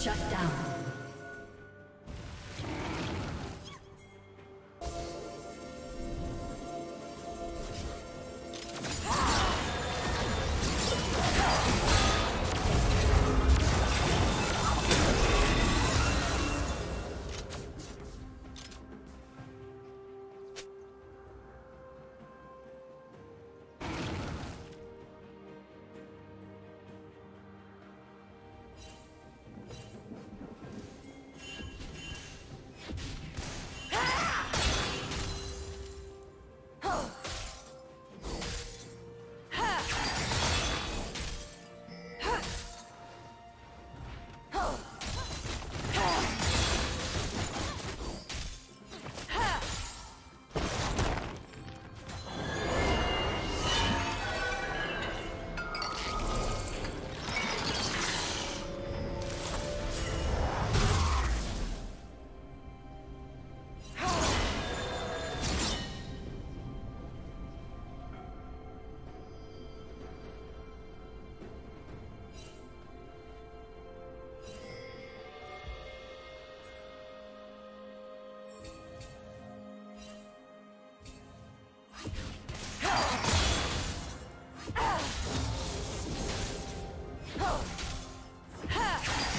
Shut down. Killing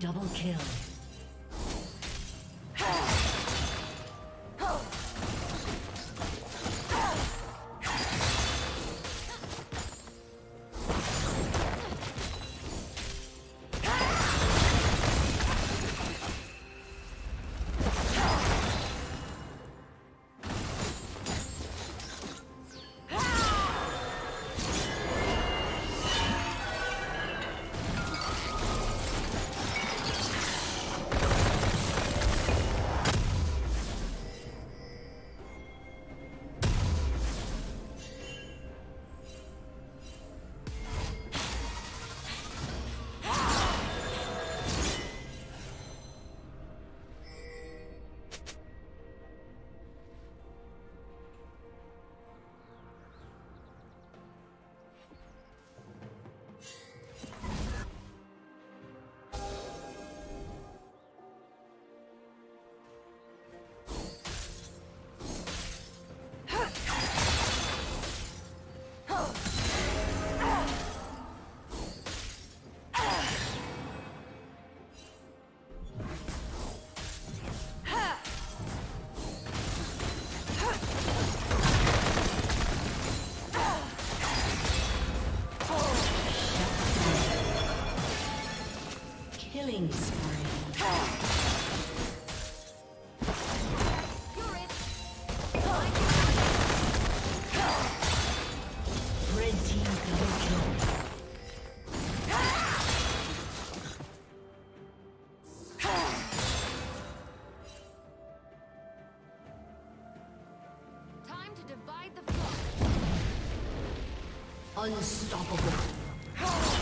double kill. Unstoppable.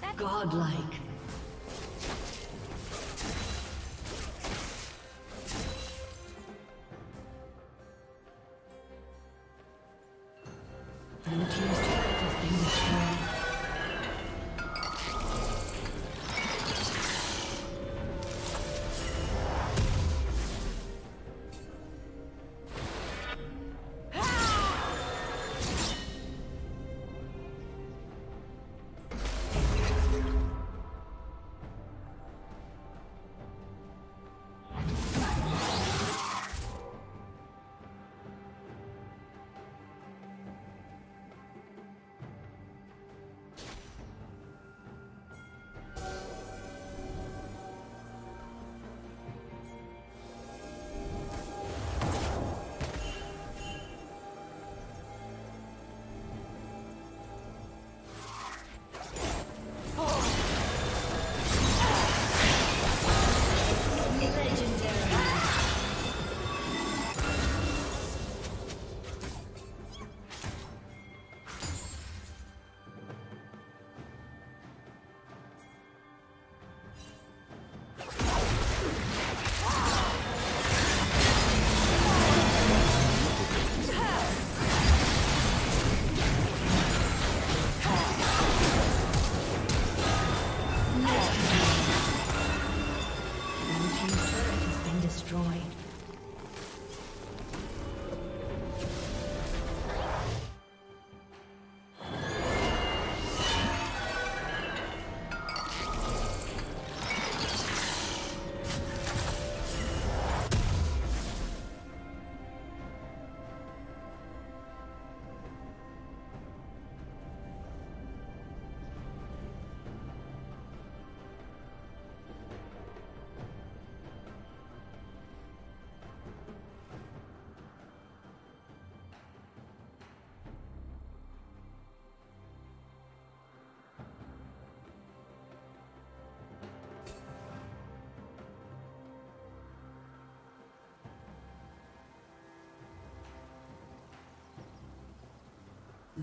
That's Godlike.